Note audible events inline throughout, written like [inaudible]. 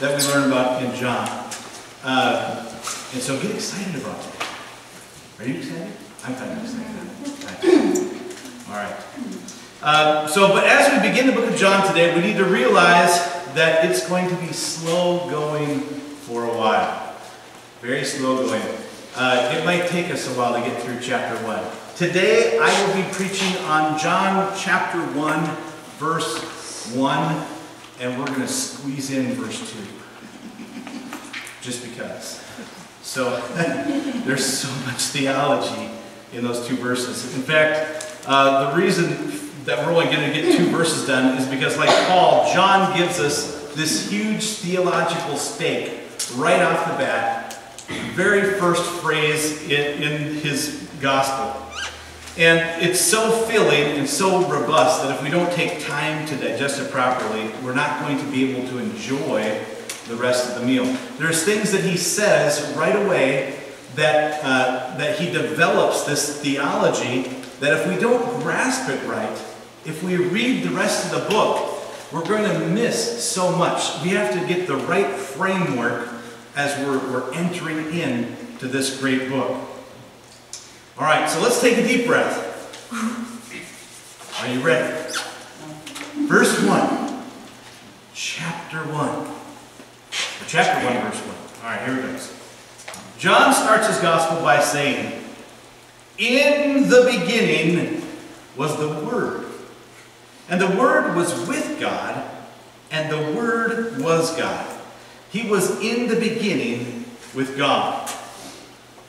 that we learn about in John. Uh, and so get excited about it. Are you excited? I'm kind of excited. All right. Uh, so, but as we begin the book of John today, we need to realize that it's going to be slow going for a while. Very slow going. Uh, it might take us a while to get through chapter 1. Today, I will be preaching on John chapter 1, verse 1, and we're going to squeeze in verse 2. Just because. So, [laughs] there's so much theology in those two verses. In fact, uh, the reason that we're only going to get two verses done is because, like Paul, John gives us this huge theological stake right off the bat very first phrase in, in his gospel. And it's so filling and so robust that if we don't take time to digest it properly, we're not going to be able to enjoy the rest of the meal. There's things that he says right away that, uh, that he develops this theology that if we don't grasp it right, if we read the rest of the book, we're going to miss so much. We have to get the right framework as we're, we're entering in to this great book. All right, so let's take a deep breath. Are you ready? Verse 1. Chapter 1. Or chapter 1, verse 1. All right, here it goes. John starts his gospel by saying, In the beginning was the Word. And the Word was with God, and the Word was God. He was in the beginning with God.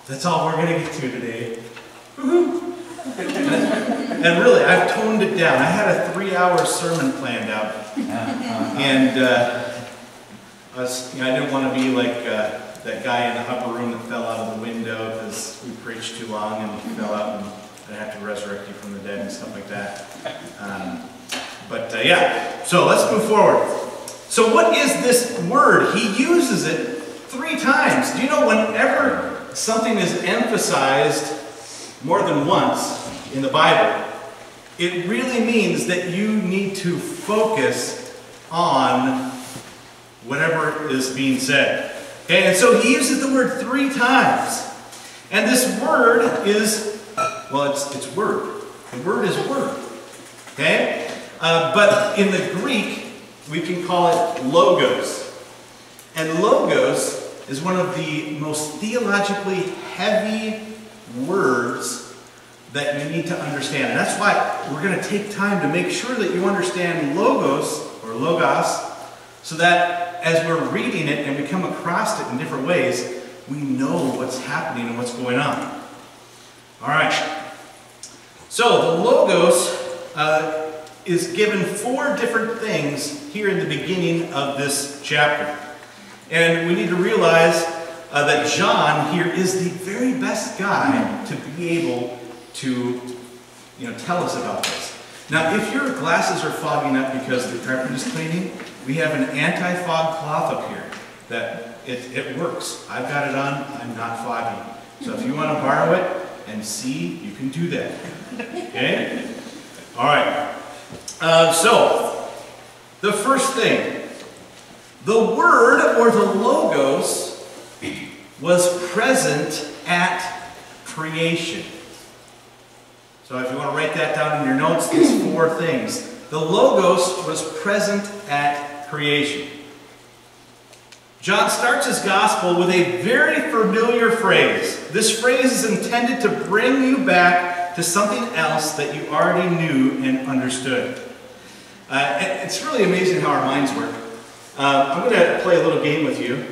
That's all we're going to get to today. And really, I've toned it down. I had a three-hour sermon planned out, and uh, I, was, you know, I didn't want to be like uh, that guy in the upper room that fell out of the window because we preached too long and he fell out, and I have to resurrect you from the dead and stuff like that. Um, but uh, yeah, so let's move forward. So what is this word? He uses it three times. Do you know whenever something is emphasized more than once in the Bible, it really means that you need to focus on whatever is being said. Okay, and so he uses the word three times. And this word is, well, it's, it's word. The word is word. Okay? Uh, but in the Greek, we can call it logos. And logos is one of the most theologically heavy words that you need to understand. And that's why we're going to take time to make sure that you understand logos or logos so that as we're reading it and we come across it in different ways, we know what's happening and what's going on. All right. So the logos uh, is given four different things here in the beginning of this chapter. And we need to realize uh, that John here is the very best guy to be able to you know, tell us about this. Now, if your glasses are fogging up because the carpet is cleaning, we have an anti-fog cloth up here that it, it works. I've got it on, I'm not fogging. So if you want to borrow it and see, you can do that. Okay? All right. Uh, so, the first thing, the word or the logos was present at creation. So if you want to write that down in your notes, these [clears throat] four things. The logos was present at creation. John starts his gospel with a very familiar phrase. This phrase is intended to bring you back to something else that you already knew and understood. Uh, it's really amazing how our minds work. Uh, I'm going to play a little game with you,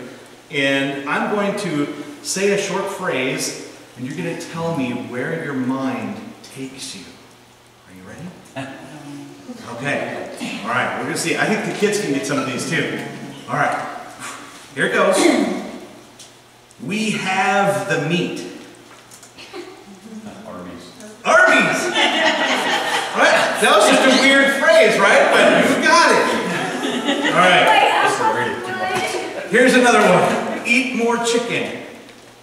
and I'm going to say a short phrase, and you're going to tell me where your mind takes you. Are you ready? [laughs] Okay. All right, we're going to see. I think the kids can get some of these too. All right. Here it goes. We have the meat. Uh, Arby's. Arby's! That was just a weird phrase, right? But you got it. All right. Here's another one. Eat more chicken.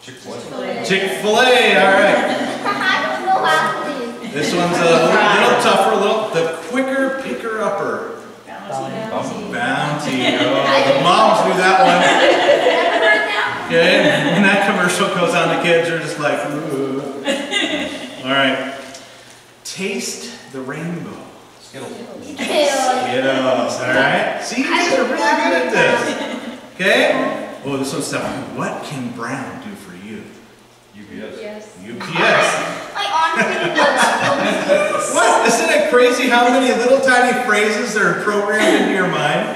Chick-fil-A. Chick-fil-A, all right. I don't know how to do. This one's a little tougher, a little, the quicker picker-upper. Bounty. Bounty, oh, the moms do that one. Never heard that Okay, when that commercial goes on, the kids are just like, ooh. All right. Taste the rainbow. Skittles. Ew. All right? See, you guys are really good at this. Okay? Oh, this one's tough. What can Brown do for you? UPS. Yes. UPS. I honestly didn't know. [laughs] What? Isn't it crazy how many little tiny phrases are programmed into your mind?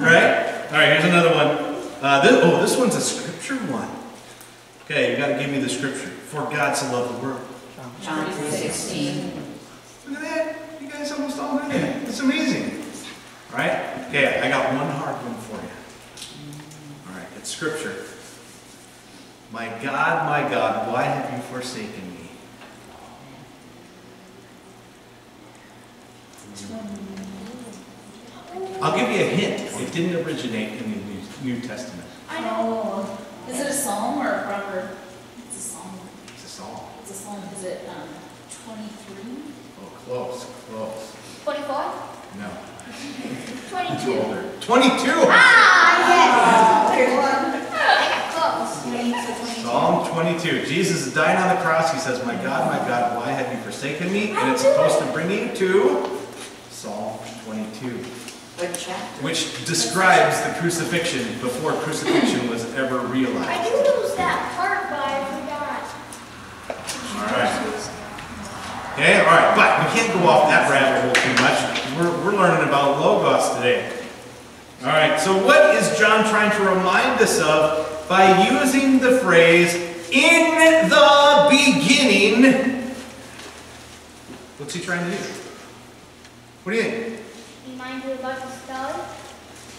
Right? All right, here's another one. Uh, this, oh, this one's a scripture one. Okay, you got to give me the scripture. For God so loved the world. John three sixteen. Look at that. You guys almost all know that. It's amazing. All right? Okay, I got one hard one for you. All right, it's scripture. My God, my God, why have you forsaken me? I'll give you a hint. It didn't originate in the New, New Testament. I know. Oh, is it a psalm or a proverb? It's a psalm. It's a song. It's a psalm. Is it um, 23? Oh, close, close. 24? No. [laughs] 22. 22! Ah, yes. I got close. Psalm 22. Jesus is dying on the cross. He says, My God, my God, why have you forsaken me? And it's supposed to bring you to Psalm 22, which describes the crucifixion before crucifixion was ever realized. I realized. knew it was that part, but I forgot. All right. Okay, all right, but we can't go off that rabbit hole too much. We're, we're learning about Logos today. All right, so what is John trying to remind us of by using the phrase, in the beginning? What's he trying to do? What do you think? Remind you about the stars?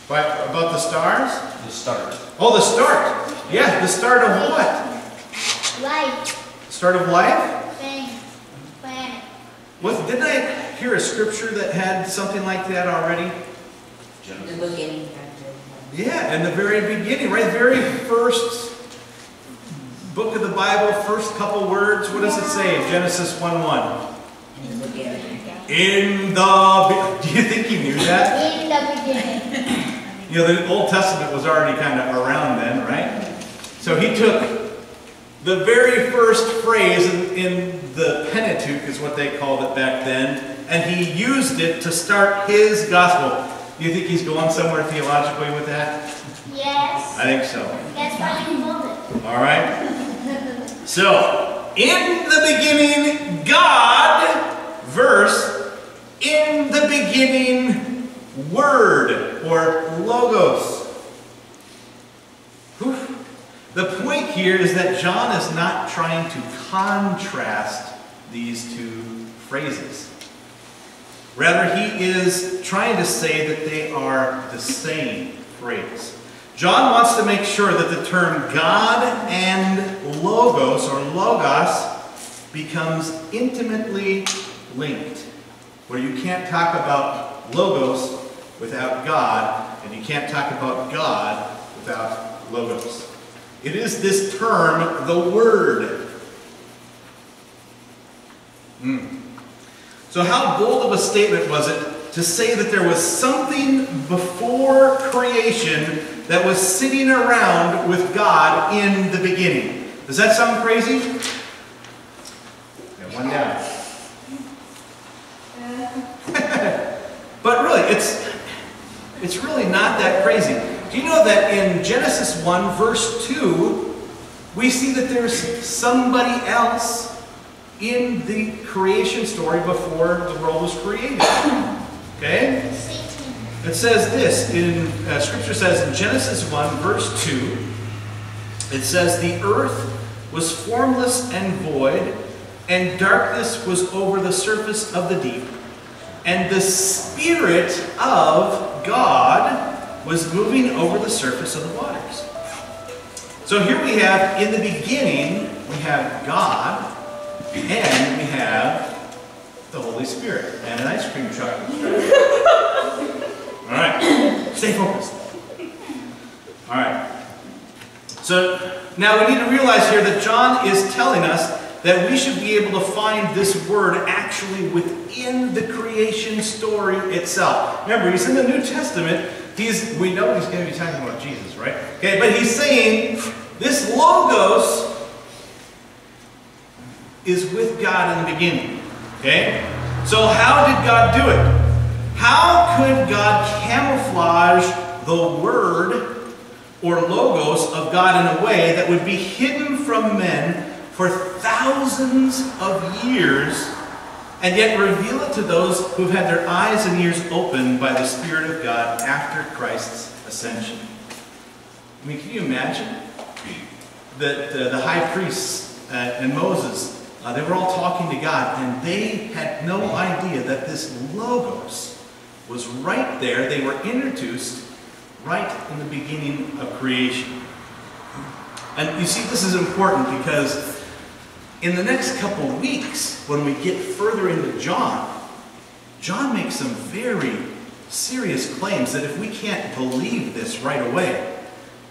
By, about the stars? The start. Oh, the start. Yeah, the start of what? Life, Start of life? things, planet. Was, didn't I hear a scripture that had something like that already? Genesis. The beginning. Yeah, and the very beginning, right? Very first book of the Bible, first couple words. What does it say? Genesis 1 1. In the beginning. In the. Be- [laughs] Do you think he knew that? In the beginning. You know, the Old Testament was already kind of around then, right? So he took the very first phrase in, in the Pentateuch, is what they called it back then, and he used it to start his gospel. Do you think he's going somewhere theologically with that? Yes. I think so. That's why you love it. All right. So, in the beginning, God, verse, in the beginning, word, or logos. Whew. The point here is that John is not trying to contrast these two phrases. Rather, he is trying to say that they are the same phrase. John wants to make sure that the term God and Logos, or Logos, becomes intimately linked. Where you can't talk about Logos without God, and you can't talk about God without Logos. It is this term, the Word. Hmm. So, how bold of a statement was it to say that there was something before creation that was sitting around with God in the beginning? Does that sound crazy? Got one down. [laughs] but really, it's it's really not that crazy. Do you know that in Genesis 1, verse 2, we see that there's somebody else in the creation story before the world was created? Okay? It says this in uh, Scripture says in Genesis 1, verse 2, it says, The earth was formless and void, and darkness was over the surface of the deep, and the Spirit of God was moving over the surface of the waters. So here we have, in the beginning, we have God, and we have the Holy Spirit, and an ice cream truck. All right, stay focused. All right. So now we need to realize here that John is telling us that we should be able to find this word actually within the creation story itself. Remember, he's in the New Testament. He's we know he's going to be talking about Jesus, right? Okay, but he's saying this logos is with God in the beginning. Okay? So how did God do it? How could God camouflage the word or logos of God in a way that would be hidden from men for thousands of years and yet reveal it to those who've had their eyes and ears opened by the Spirit of God after Christ's ascension? I mean, can you imagine that the, the high priests uh, and Moses, uh, they were all talking to God, and they had no idea that this logos was right there. They were introduced right in the beginning of creation. And you see, this is important because in the next couple weeks, when we get further into John, John makes some very serious claims that if we can't believe this right away,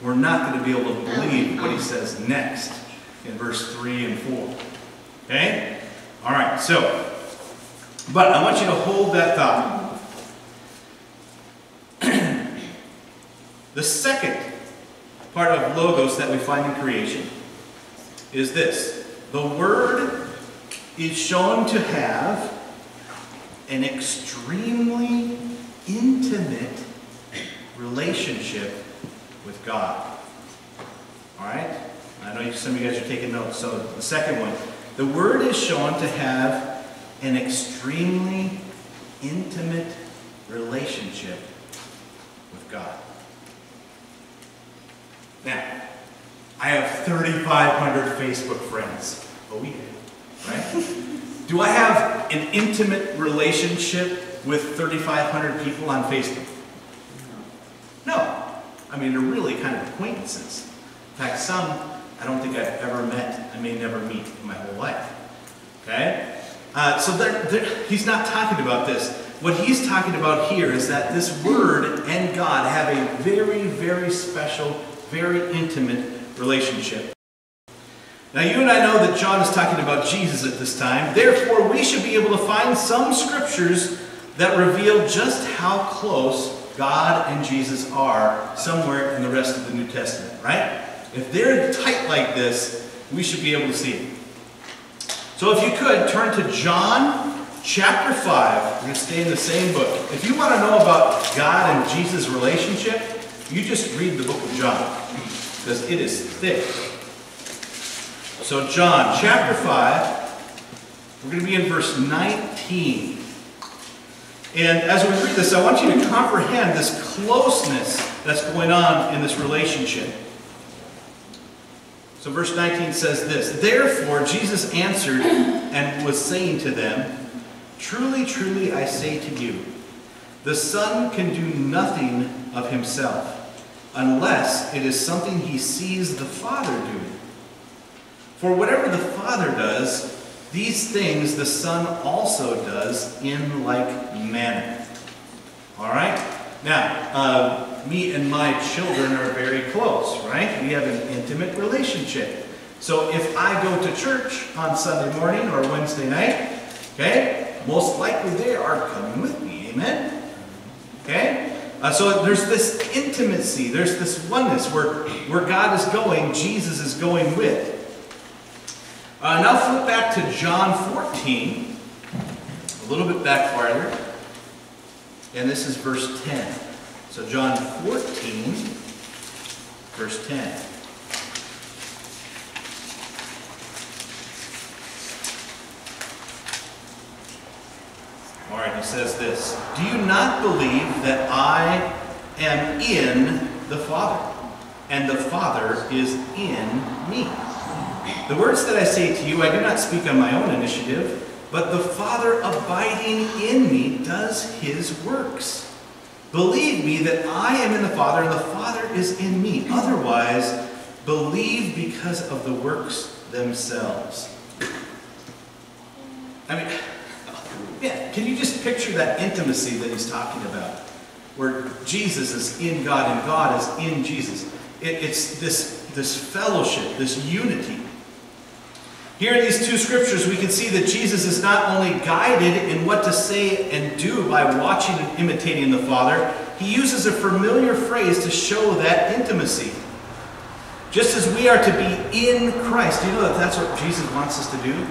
we're not going to be able to believe what he says next in verse 3 and 4. Okay? All right, so, but I want you to hold that thought. [clears throat] the second part of Logos that we find in creation is this the Word is shown to have an extremely intimate relationship with God. All right? I know some of you guys are taking notes. So the second one, the Word is shown to have an extremely intimate relationship with God. Now, I have 3,500 Facebook friends. Oh, do, right? [laughs] do I have an intimate relationship with 3,500 people on Facebook? No. I mean, they're really kind of acquaintances. In fact, some I don't think I've ever met. I may never meet in my whole life. Okay? Uh, so they're, they're, he's not talking about this. What he's talking about here is that this Word and God have a very, very special, very intimate relationship. Now, you and I know that John is talking about Jesus at this time. Therefore, we should be able to find some scriptures that reveal just how close God and Jesus are somewhere in the rest of the New Testament, right? If they're tight like this, we should be able to see it. So if you could, turn to John chapter 5. We're going to stay in the same book. If you want to know about God and Jesus' relationship, you just read the book of John because it is thick. So John chapter 5, we're going to be in verse 19. And as we read this, I want you to comprehend this closeness that's going on in this relationship. So verse 19 says this, Therefore Jesus answered and was saying to them, Truly, truly, I say to you, the Son can do nothing of himself, unless it is something he sees the Father doing. For whatever the Father does, these things the Son also does in like manner. All right? Now, uh, me and my children are very close, right? We have an intimate relationship. So if I go to church on Sunday morning or Wednesday night, okay, most likely they are coming with me. Amen? Okay? Uh, so there's this intimacy, there's this oneness where, where God is going, Jesus is going with. Uh, now flip back to John 14, a little bit back farther. And this is verse 10. So John 14, verse 10. All right, he says this Do you not believe that I am in the Father, and the Father is in me? The words that I say to you, I do not speak on my own initiative, but the Father abiding in me does his works. Believe me that I am in the Father, and the Father is in me. Otherwise, believe because of the works themselves. I mean, yeah, can you just picture that intimacy that he's talking about? Where Jesus is in God and God is in Jesus. It, it's this, this fellowship, this unity. Here in these two scriptures, we can see that Jesus is not only guided in what to say and do by watching and imitating the Father, he uses a familiar phrase to show that intimacy. Just as we are to be in Christ. Do you know that that's what Jesus wants us to do?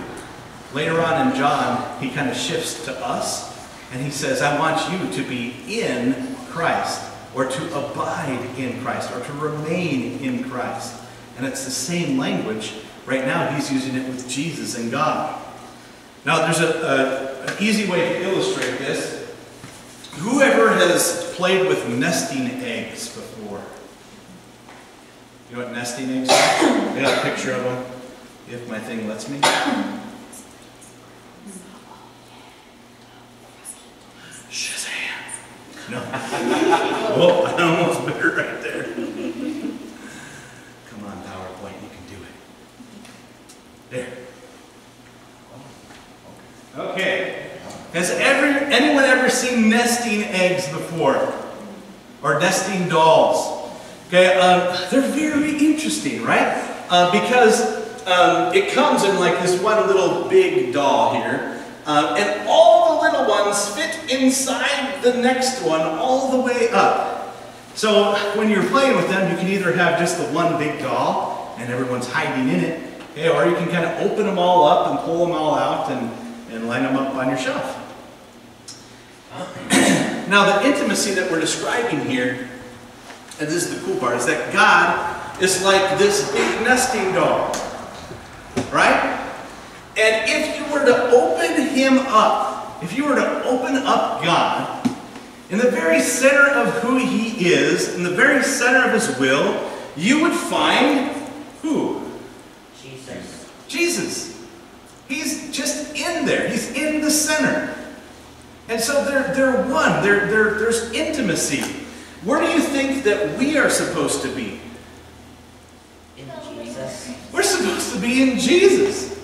Later on in John, he kind of shifts to us and he says, I want you to be in Christ, or to abide in Christ, or to remain in Christ. And it's the same language. Right now, he's using it with Jesus and God. Now, there's a, a, an easy way to illustrate this. Whoever has played with nesting eggs before? You know what nesting eggs are? I got a picture of them, if my thing lets me. Shazam! No. [laughs] oh, I almost bit it right there. Come on, PowerPoint, you can do it. There. Okay. Has ever anyone ever seen nesting eggs before? Or nesting dolls? Okay, um, they're very interesting, right? Uh, because um, it comes in like this one little big doll here, uh, and all the little ones fit inside the next one all the way up. So when you're playing with them, you can either have just the one big doll, and everyone's hiding in it, okay, or you can kind of open them all up and pull them all out and, and line them up on your shelf. Now, the intimacy that we're describing here, and this is the cool part, is that God is like this big nesting doll, right? And if you were to open him up, if you were to open up God, in the very center of who he is, in the very center of his will, you would find who? Jesus. Jesus. He's just in there. He's in the center. And so they're, they're one. They're, they're, there's intimacy. Where do you think that we are supposed to be? In Jesus. We're supposed to be in Jesus.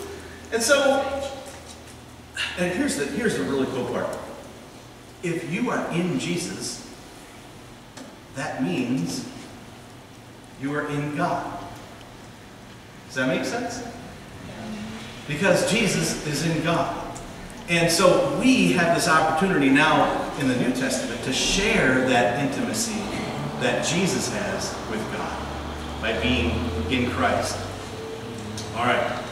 And so, and here's the, here's the really cool part. If you are in Jesus, that means you are in God. Does that make sense? Because Jesus is in God. And so we have this opportunity now in the New Testament to share that intimacy that Jesus has with God by being in Christ. All right.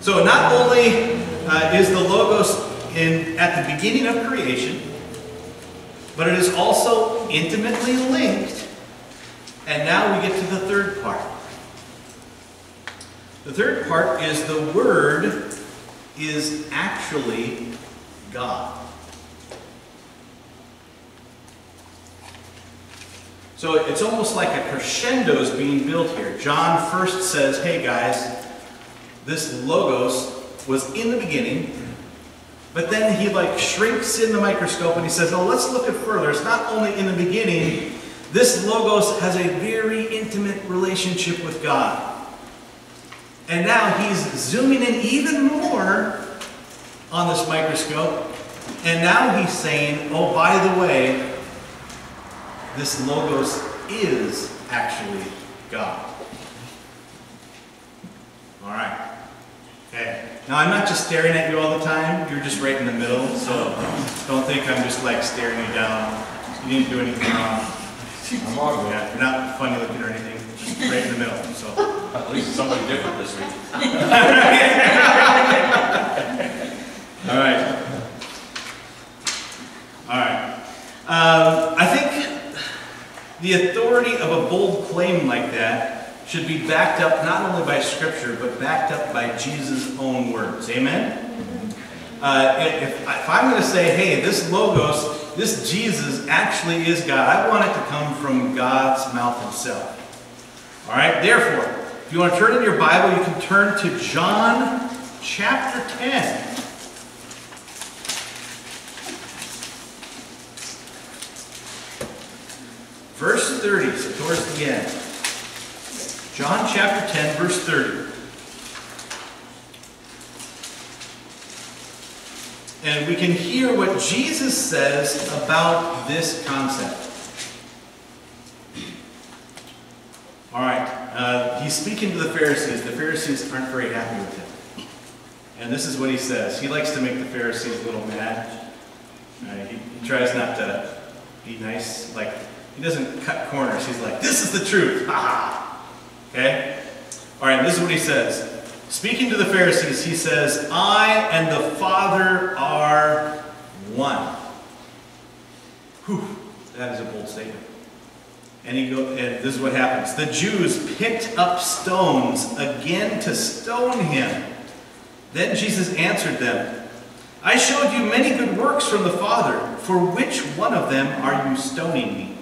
So not only uh, is the Logos in, at the beginning of creation, but it is also intimately linked. And now we get to the third part. The third part is the Word is actually God. So it's almost like a crescendo is being built here. John first says, hey guys, this logos was in the beginning, but then he like shrinks in the microscope and he says, oh, let's look at further. It's not only in the beginning, this logos has a very intimate relationship with God. And now he's zooming in even more on this microscope. And now he's saying, oh, by the way, this logos is actually God. All right. Okay. Now I'm not just staring at you all the time. You're just right in the middle. So don't think I'm just like staring you down. You didn't do anything wrong. I'm Yeah, you're not funny looking or anything. Just right in the middle. So. At least somebody different this week. [laughs] All right. All right. Um, I think the authority of a bold claim like that should be backed up not only by Scripture, but backed up by Jesus' own words. Amen? Uh, if, if I'm going to say, hey, this Logos, this Jesus actually is God, I want it to come from God's mouth himself. All right? Therefore, if you want to turn in your Bible, you can turn to John chapter 10. Verse 30, so towards the end. John chapter 10, verse 30. And we can hear what Jesus says about this concept. He's speaking to the Pharisees. The Pharisees aren't very happy with him. And this is what he says. He likes to make the Pharisees a little mad. Uh, he, he tries not to be nice. Like, he doesn't cut corners. He's like, this is the truth. Ha ha. Okay? All right, this is what he says. Speaking to the Pharisees, he says, I and the Father are one. Whew, that is a bold statement. And he go, and this is what happens. The Jews picked up stones again to stone him. Then Jesus answered them, I showed you many good works from the Father. For which one of them are you stoning me?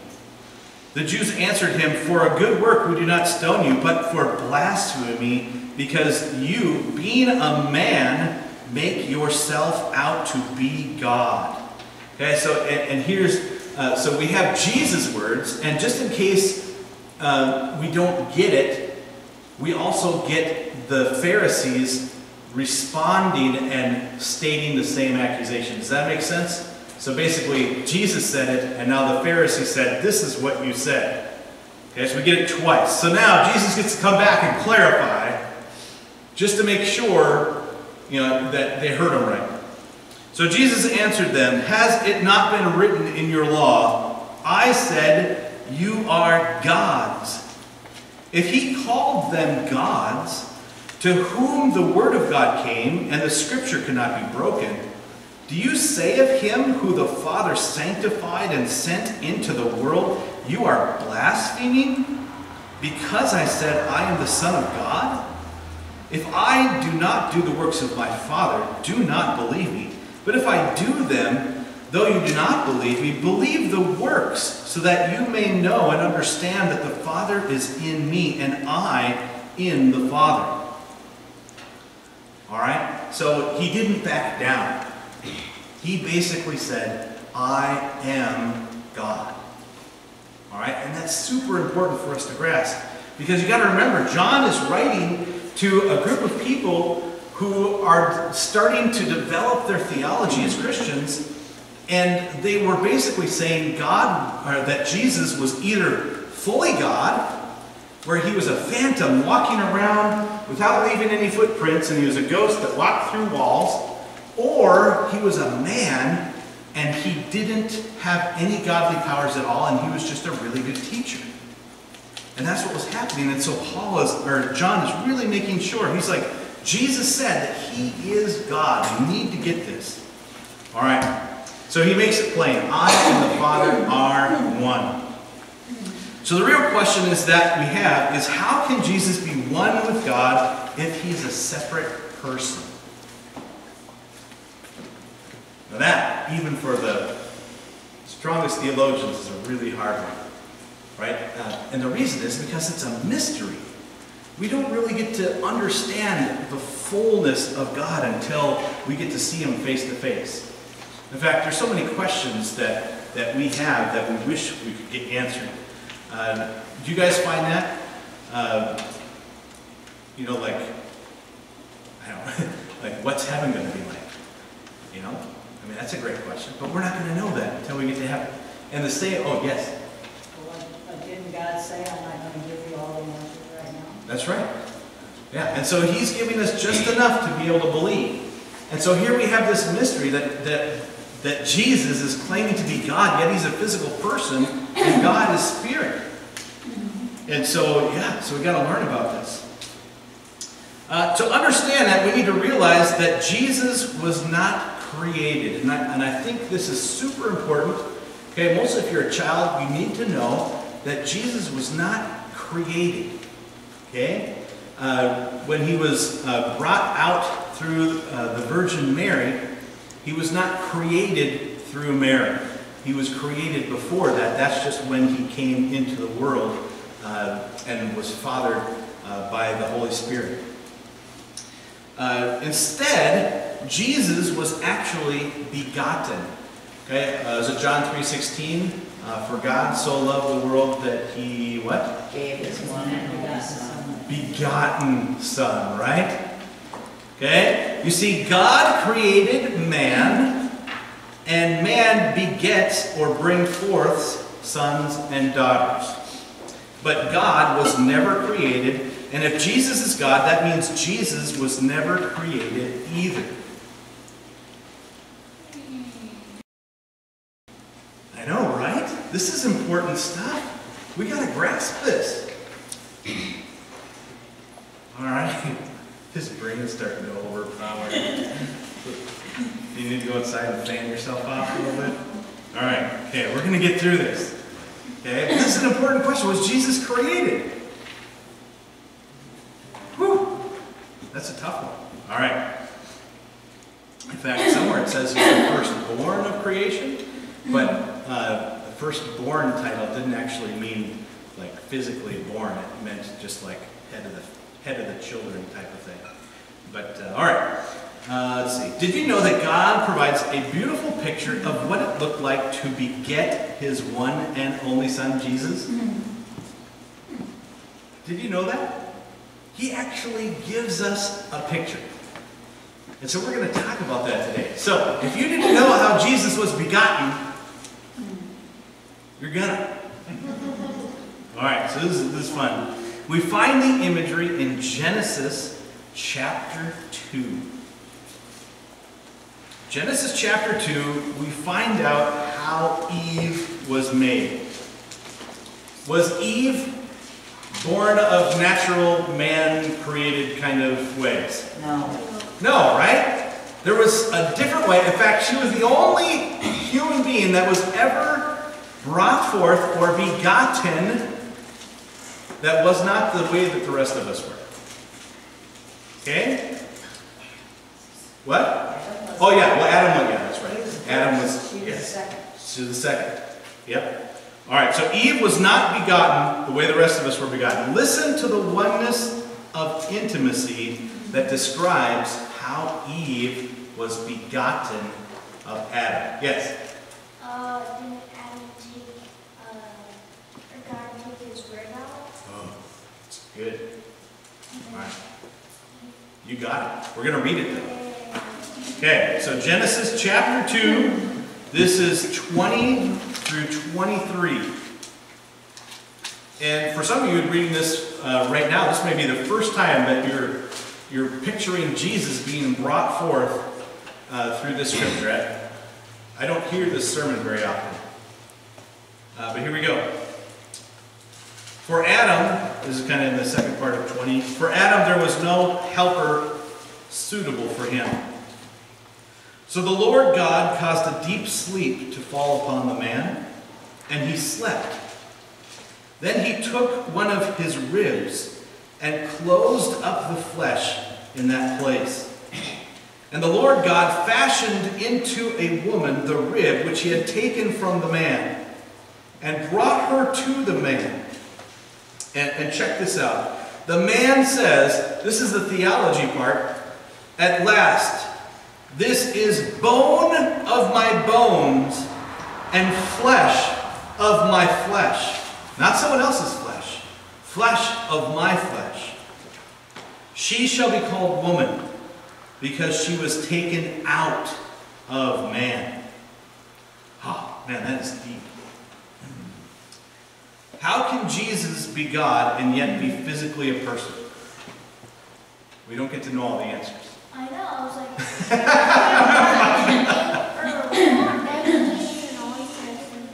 The Jews answered him, For a good work we do not stone you, but for blasphemy, because you, being a man, make yourself out to be God. Okay, so, and, and here's, uh, so we have Jesus' words, and just in case uh, we don't get it, we also get the Pharisees responding and stating the same accusation. Does that make sense? So basically, Jesus said it, and now the Pharisees said, This is what you said. Okay, so we get it twice. So now Jesus gets to come back and clarify, just to make sure you know, that they heard him right. So Jesus answered them, Has it not been written in your law, I said, You are gods? If he called them gods, to whom the word of God came, and the scripture cannot be broken, do you say of him who the Father sanctified and sent into the world, You are blaspheming? Because I said, I am the Son of God? If I do not do the works of my Father, do not believe me. But if I do them, though you do not believe me, believe the works, so that you may know and understand that the Father is in me, and I in the Father. All right? So he didn't back down. He basically said, I am God. All right? And that's super important for us to grasp. Because you got to remember, John is writing to a group of people who are starting to develop their theology as Christians, and they were basically saying God, or that Jesus was either fully God, where he was a phantom walking around without leaving any footprints, and he was a ghost that walked through walls, or he was a man and he didn't have any godly powers at all, and he was just a really good teacher. And that's what was happening. And so Paul is, or John is really making sure. He's like, Jesus said that he is God. You need to get this. All right. So he makes it plain. I and the Father are one. So the real question is that we have is how can Jesus be one with God if he's a separate person? Now that, even for the strongest theologians, is a really hard one. Right? Uh, and the reason is because it's a mystery. We don't really get to understand the fullness of God until we get to see Him face to face. In fact, there's so many questions that, that we have that we wish we could get answered. Uh, do you guys find that? Uh, you know, like, I don't know, [laughs] like, what's heaven going to be like? You know? I mean, that's a great question, but we're not going to know that until we get to heaven. And the say, oh, yes, But didn't God say, I'm not going to give you all the answers right now? That's right. Yeah, and so he's giving us just enough to be able to believe. And so here we have this mystery that, that, that Jesus is claiming to be God, yet he's a physical person, and God is spirit. And so, yeah, so we got to learn about this. Uh, to understand that, we need to realize that Jesus was not created. And I, and I think this is super important. Okay, most if you're a child, you need to know that Jesus was not created. Okay? Uh, when he was uh, brought out through uh, the Virgin Mary, he was not created through Mary. He was created before that. That's just when he came into the world uh, and was fathered uh, by the Holy Spirit. Uh, instead, Jesus was actually begotten. Okay, uh, is it John 3.16? Uh, for God so loved the world that he, what? Gave his one and only son. begotten Son, right? Okay? You see, God created man, and man begets or brings forth sons and daughters. But God was never created And if Jesus is God, that means Jesus was never created either. I know, right? This is important stuff. We got to grasp this. All right. [laughs] His brain is starting to overpower. You need to go outside and fan yourself off a little bit. All right. Okay, we're going to get through this. Okay, this is an important question. Was Jesus created? Whew. That's a tough one. All right. In fact, somewhere it says he's the firstborn of creation, but uh, firstborn title didn't actually mean like physically born. It meant just like head of the head of the children type of thing. But uh, all right. Uh, let's see. Did you know that God provides a beautiful picture of what it looked like to beget His one and only Son, Jesus? Did you know that? He actually gives us a picture. And so we're going to talk about that today. So, if you didn't know how Jesus was begotten, you're gonna. All right, so this is, this is fun. We find the imagery in Genesis chapter 2. Genesis chapter 2, we find out how Eve was made. Was Eve born of natural man created kind of ways? No. No, right? There was a different way. In fact, she was the only human being that was ever brought forth or begotten that was not the way that the rest of us were. Okay? What? Oh yeah, well Adam was, yeah, that's right. Adam was, yes. To the second. Yep. All right, so Eve was not begotten the way the rest of us were begotten. Listen to the oneness of intimacy that describes how Eve was begotten of Adam. Yes? Uh, didn't Adam take, uh, or God take his rib out? Oh, it's good. All right. You got it. We're going to read it though. Okay, so Genesis chapter 2, this is 20 through 23. And for some of you reading this uh, right now, this may be the first time that you're, you're picturing Jesus being brought forth uh, through this scripture. I, don't hear this sermon very often. Uh, but here we go. For Adam, this is kind of in the second part of 20, for Adam there was no helper suitable for him. So the Lord God caused a deep sleep to fall upon the man, and he slept. Then he took one of his ribs and closed up the flesh in that place. And the Lord God fashioned into a woman the rib which he had taken from the man, and brought her to the man. And, and check this out. The man says, this is the theology part, at last, this is bone of my bones and flesh of my flesh. Not someone else's flesh. Flesh of my flesh. She shall be called woman because she was taken out of man. Oh, man, that is deep. How can Jesus be God and yet be physically a person? We don't get to know all the answers. I know, I was like.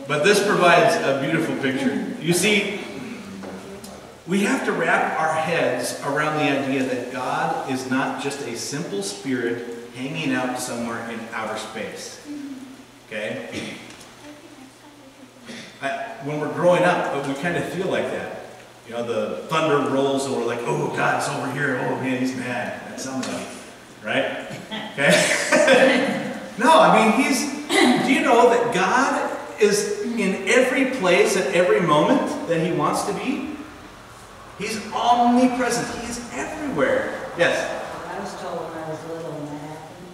But this provides a beautiful picture. You see, we have to wrap our heads around the idea that God is not just a simple spirit hanging out somewhere in outer space. Okay? I, when we're growing up, we kind of feel like that. You know, the thunder rolls and we're like, oh, God's over here. Oh, man, he's mad at somebody. Right? [laughs] Okay? [laughs] no, I mean, he's. Do you know that God is in every place at every moment that he wants to be? He's omnipresent. He is everywhere. Yes? I was told when I was little and that happened,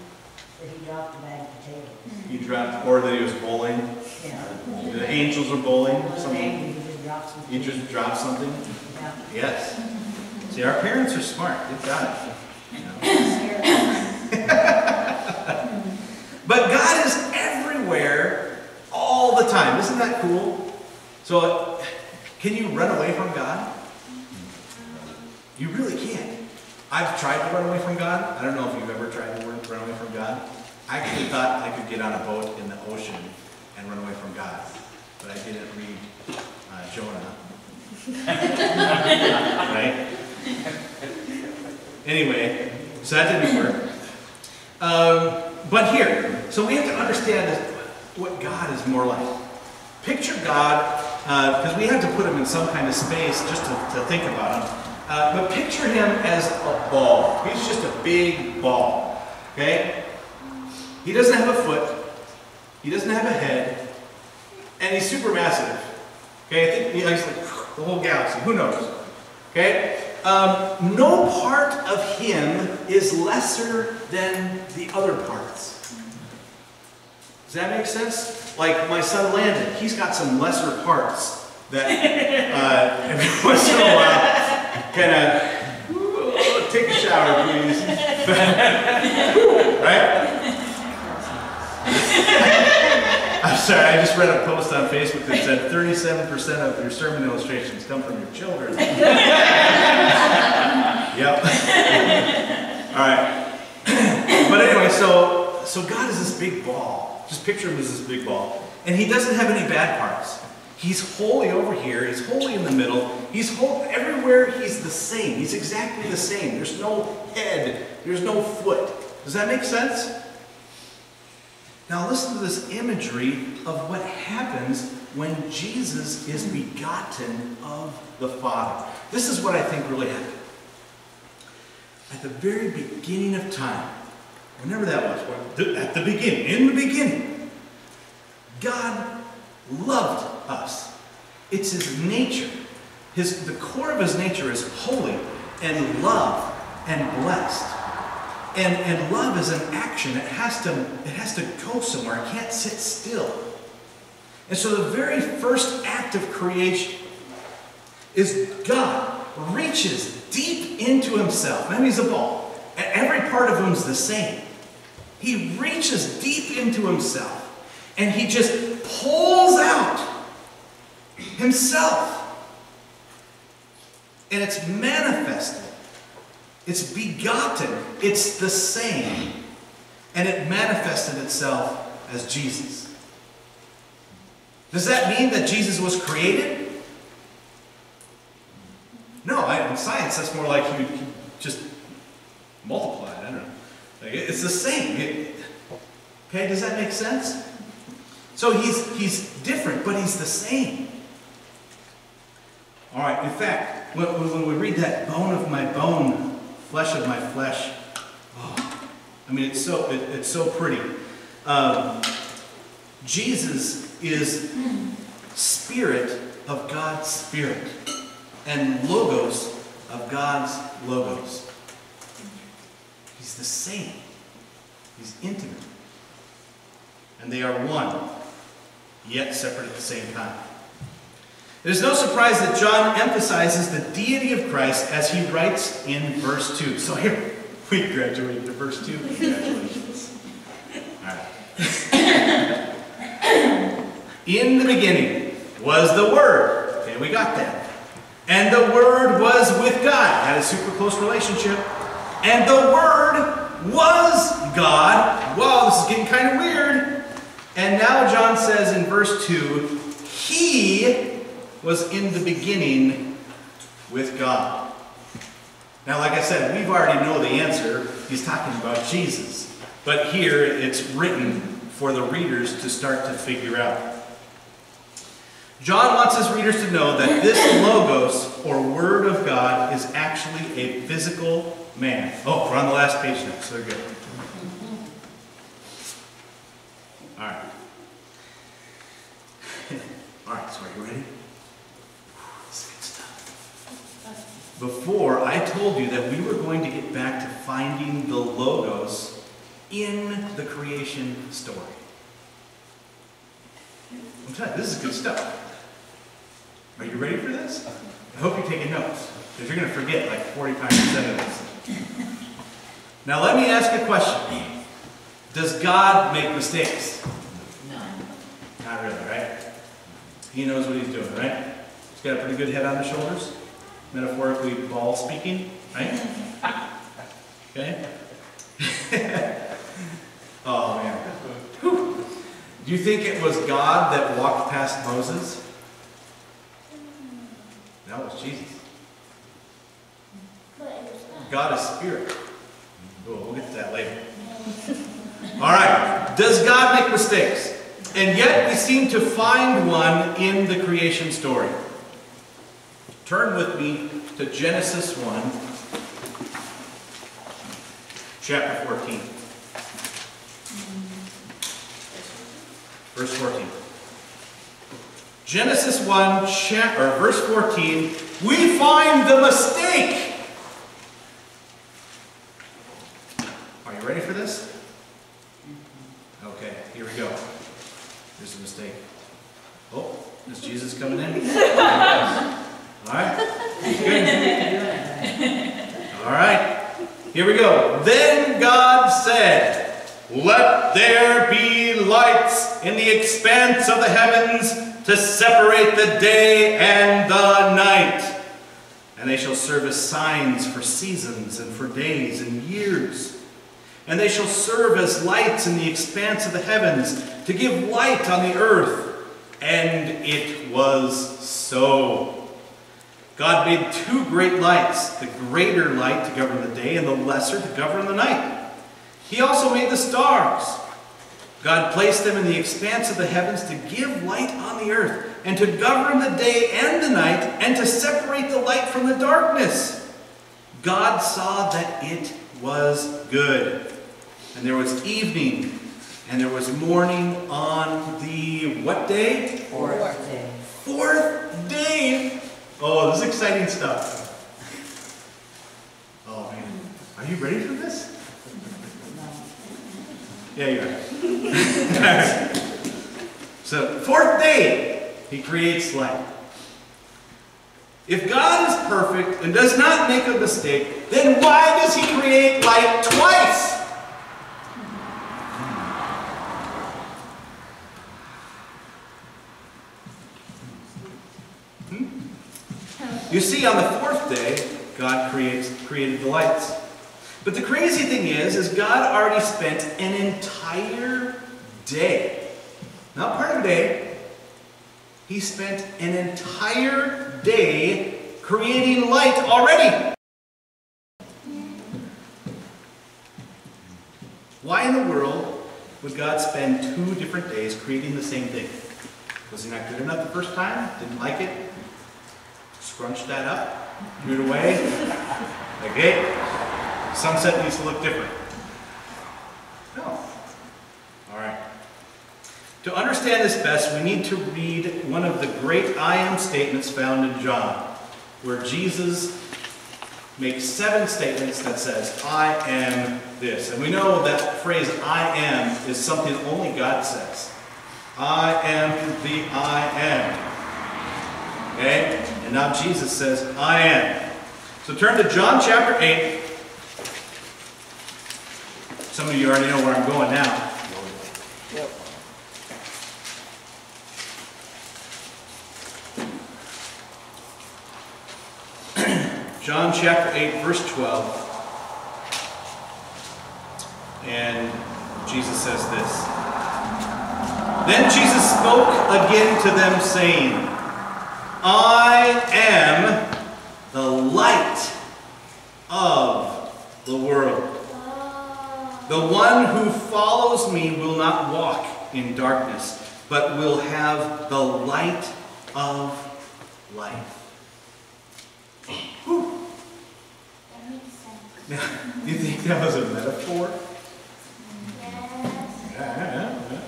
that he dropped a bag of potatoes. He dropped, or that he was bowling. Yeah. The angels are bowling. Something. he just dropped some. He just dropped something. Yeah. Yes. See, our parents are smart. They've got it. you know. But God is everywhere all the time. Isn't that cool? So, can you run away from God? You really can't. I've tried to run away from God. I don't know if you've ever tried to run away from God. I actually thought I could get on a boat in the ocean and run away from God, but I didn't read uh, Jonah. [laughs] right? Anyway, so that didn't work. Um, but here, so we have to understand what God is more like. Picture God, because we have to put him in some kind of space just to, to think about him. Uh, but picture him as a ball. He's just a big ball. Okay? He doesn't have a foot. He doesn't have a head. And he's super massive. Okay? I think he he's like the whole galaxy. Who knows? Okay? Um, no part of him is lesser than the other parts. Does that make sense? Like my son Landon, he's got some lesser parts that uh, [laughs] every once in a while kind of take a shower, please. [laughs] right? I'm sorry, I just read a post on Facebook that said 37% of your sermon illustrations come from your children. [laughs] Yep. All right. But anyway, so so God is this big ball. Just picture him as this big ball. And he doesn't have any bad parts. He's wholly over here. He's wholly in the middle. He's whole, everywhere he's the same. He's exactly the same. There's no head. There's no foot. Does that make sense? Now listen to this imagery of what happens when Jesus is begotten of the Father. This is what I think really happened. At the very beginning of time, whenever that was, at the beginning, in the beginning, God loved us. It's his nature. His, the core of his nature is holy and love and blessed. And, and love is an action. It has to, it has to go somewhere. It can't sit still. And so the very first act of creation is God reaches deep into himself. Maybe he's a ball. And every part of him's the same. He reaches deep into himself and he just pulls out himself. And it's manifested. It's begotten. It's the same. And it manifested itself as Jesus. Does that mean that Jesus was created? No, I, in science, that's more like he just multiplied. I don't know. Like, it's the same. It- okay, does that make sense? So he's, he's different, but he's the same. All right, in fact, when when we read that bone of my bone, flesh of my flesh, oh, I mean, it's so, it, it's so pretty. Um, Jesus is spirit of God's spirit and logos of God's logos. He's the same. He's intimate. And they are one, yet separate at the same time. It is no surprise that John emphasizes the deity of Christ as he writes in verse 2. So here, [laughs] we graduated to verse 2. Congratulations. In the beginning was the Word. Okay, we got that. And the Word was with God. Had a super close relationship. And the Word was God. Wow, this is getting kind of weird. And now John says in verse 2 He was in the beginning with God. Now, like I said, we've already know the answer. He's talking about Jesus. But here it's written for the readers to start to figure out. John wants his readers to know that this [coughs] Logos, or Word of God, is actually a physical man. Oh, we're on the last page now, so they're good. All right. [laughs] All right, so are you ready? This is good stuff. Before, I told you that we were going to get back to finding the Logos in the creation story. I'm telling you, this is good stuff. Are you ready for this? I hope you're taking notes, because you're going to forget like 45% of this. Now, let me ask a question. Does God make mistakes? No. Not really, right? He knows what he's doing, right? He's got a pretty good head on his shoulders. Metaphorically ball speaking, right? [laughs] Okay? [laughs] oh man. Whew. Do you think it was God that walked past Moses? That was Jesus. It was not. God is spirit. We'll, we'll get to that later. [laughs] All right. Does God make mistakes? And yet we seem to find one in the creation story. Turn with me to Genesis 1, chapter 14. Verse 14. Genesis 1, chapter, verse 14, we find the mistake. Are you ready for this? Okay, here we go. Here's the mistake. Oh, is Jesus coming in? All right. Good. All right. Here we go. Then God said, Let there be lights in the expanse of the heavens to separate the day and the night. And they shall serve as signs for seasons and for days and years. And they shall serve as lights in the expanse of the heavens to give light on the earth. And it was so. God made two great lights, the greater light to govern the day and the lesser to govern the night. He also made the stars. God placed them in the expanse of the heavens to give light on the earth and to govern the day and the night and to separate the light from the darkness. God saw that it was good. And there was evening and there was morning on the what day? Fourth day. Fourth day. Oh, this is exciting stuff. Oh man. Are you ready for this? Yeah, you are. [laughs] so, fourth day, he creates light. If God is perfect and does not make a mistake, then why does he create light twice? Hmm? You see, on the fourth day, God creates, created the lights. But the crazy thing is, is God already spent an entire day, not part of a day, he spent an entire day creating light already. Why in the world would God spend two different days creating the same thing? Was he not good enough the first time? Didn't like it? Scrunch that up, threw it away. [laughs] Hey, sunset needs to look different. No. All right. To understand this best, we need to read one of the great I am statements found in John, where Jesus makes seven statements that says, I am this. And we know that phrase, I am, is something only God says. I am the I am. Okay? And now Jesus says, I am. So turn to John chapter 8. Some of you already know where I'm going now. Yep. [clears throat] John chapter 8, verse 12. And Jesus says this. Then Jesus spoke again to them, saying, I am the light of the world. The one who follows me will not walk in darkness, but will have the light of life. Whew. That makes sense. Now, do you think that was a metaphor? Yes. Yeah.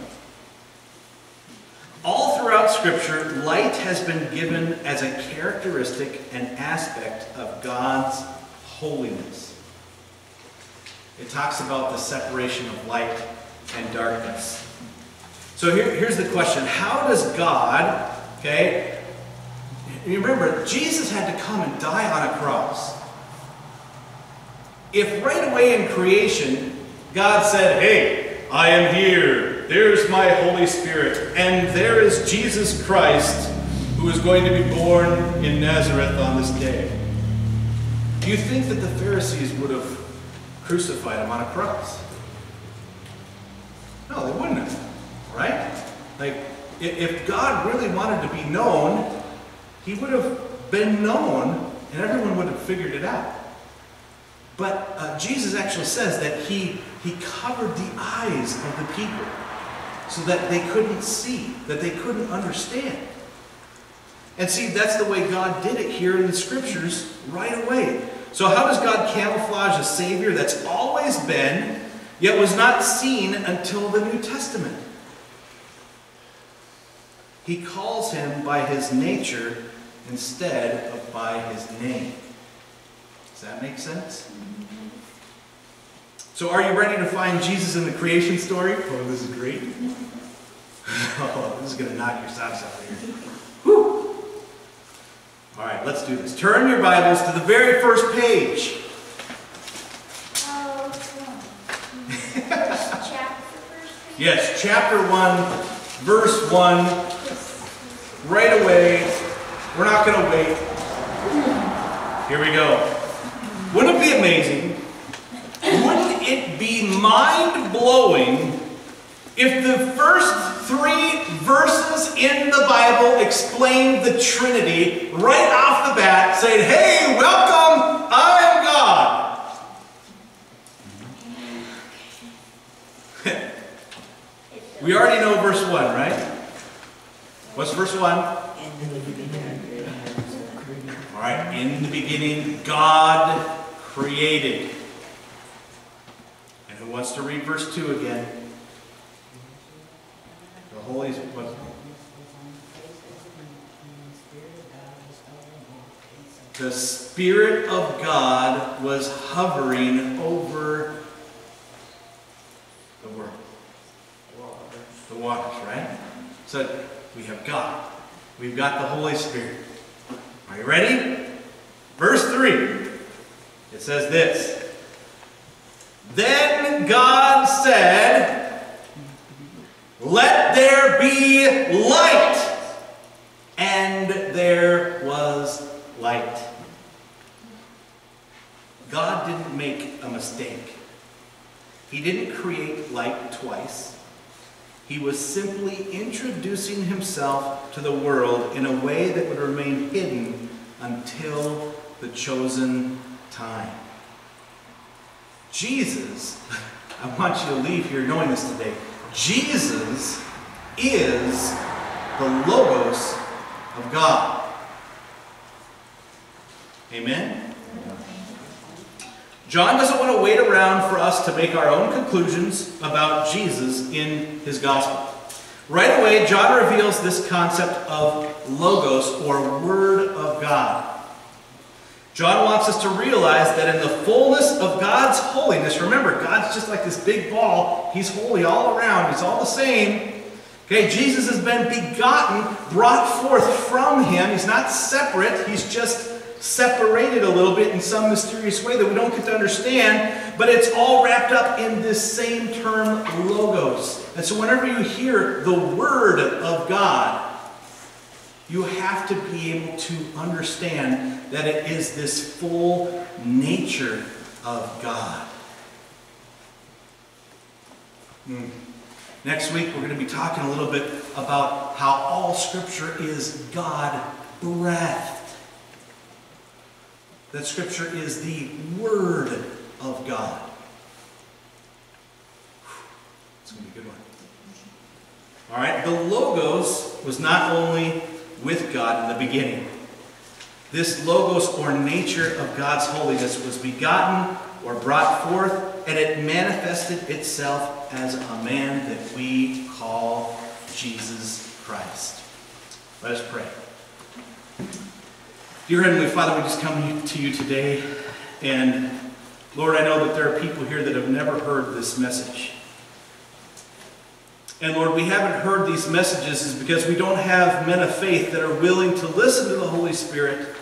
All throughout Scripture, light has been given as a characteristic and aspect of God's holiness. It talks about the separation of light and darkness. So here, here's the question How does God, okay, remember, Jesus had to come and die on a cross. If right away in creation, God said, Hey, I am here, there's my Holy Spirit, and there is Jesus Christ who is going to be born in Nazareth on this day. Do you think that the Pharisees would have crucified him on a cross? No, they wouldn't have, right? Like, if God really wanted to be known, he would have been known and everyone would have figured it out. But uh, Jesus actually says that he, he covered the eyes of the people so that they couldn't see, that they couldn't understand. And see, that's the way God did it here in the scriptures right away. So, how does God camouflage a Savior that's always been, yet was not seen until the New Testament? He calls him by his nature instead of by his name. Does that make sense? So, are you ready to find Jesus in the creation story? Oh, this is great. [laughs] Oh, this is going to knock your socks off here. All right, let's do this. Turn your Bibles to the very first page. Oh. First chapter, first page? Yes, chapter 1, verse 1. Right away. We're not going to wait. Here we go. Wouldn't it be amazing? Wouldn't it be mind blowing if the first three verses in the Bible explained the Trinity right off the bat, saying, Hey, welcome, I am God? [laughs] We already know verse 1, right? What's verse 1? All right, in the beginning, God created. And who wants to read verse 2 again? The Holy what? The Spirit of God was hovering over the world. The waters, right? So we have God. We've got the Holy Spirit. Are you ready? Verse 3. It says this. Then God said, Let there be light. And there was light. God didn't make a mistake. He didn't create light twice. He was simply introducing himself to the world in a way that would remain hidden until the chosen time. Jesus, [laughs] I want you to leave here knowing this today. Jesus is the Logos of God. Amen? John doesn't want to wait around for us to make our own conclusions about Jesus in his gospel. Right away, John reveals this concept of logos or Word of God. John wants us to realize that in the fullness of God's holiness, remember, God's just like this big ball. He's holy all around, He's all the same. Okay, Jesus has been begotten, brought forth from Him. He's not separate, He's just separated a little bit in some mysterious way that we don't get to understand, but it's all wrapped up in this same term, logos. And so whenever you hear the Word of God, you have to be able to understand that it is this full nature of God. Hmm. Next week, we're going to be talking a little bit about how all Scripture is God breathed. That Scripture is the Word of God. It's going to be a good one. All right, the Logos was not only with God in the beginning. This Logos or nature of God's holiness was begotten or brought forth, and it manifested itself as a man that we call Jesus Christ. Let us pray. Dear Heavenly Father, we just come to you today, and Lord, I know that there are people here that have never heard this message. And Lord, we haven't heard these messages is because we don't have men of faith that are willing to listen to the Holy Spirit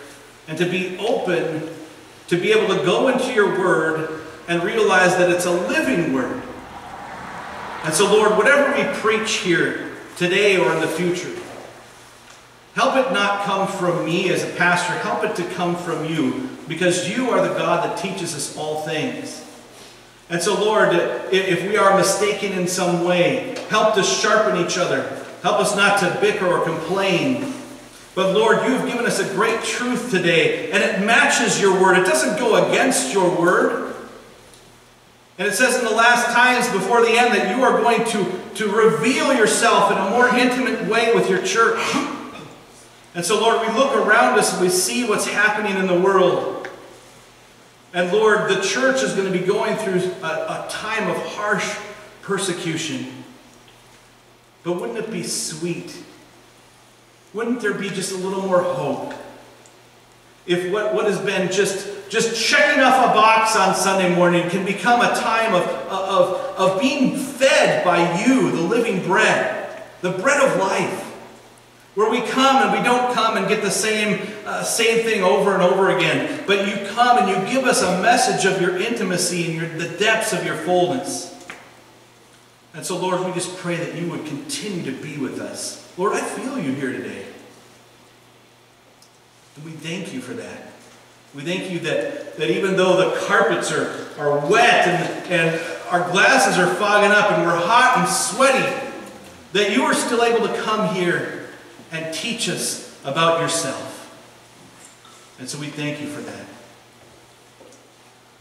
and to be open to be able to go into your word and realize that it's a living word. And so, Lord, whatever we preach here today or in the future, Help it not come from me as a pastor. Help it to come from you because you are the God that teaches us all things. And so, Lord, if we are mistaken in some way, help to sharpen each other. Help us not to bicker or complain. But Lord, you have given us a great truth today, and it matches your word. It doesn't go against your word. And it says in the last times before the end that you are going to, to reveal yourself in a more intimate way with your church. And so, Lord, we look around us and we see what's happening in the world. And Lord, the church is going to be going through a, a time of harsh persecution. But wouldn't it be sweet? Wouldn't there be just a little more hope? If what, what has been just, just checking off a box on Sunday morning can become a time of, of, of being fed by you, the living bread, the bread of life. Where we come and we don't come and get the same, uh, same thing over and over again, but you come and you give us a message of your intimacy and your, the depths of your fullness. And so, Lord, we just pray that you would continue to be with us. Lord, I feel you here today. And we thank you for that. We thank you that, that even though the carpets are, are wet and, and our glasses are fogging up and we're hot and sweaty, that you are still able to come here and teach us about yourself. And so we thank you for that.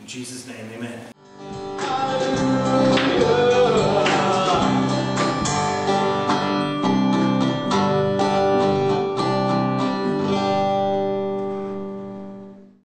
In Jesus' name, amen.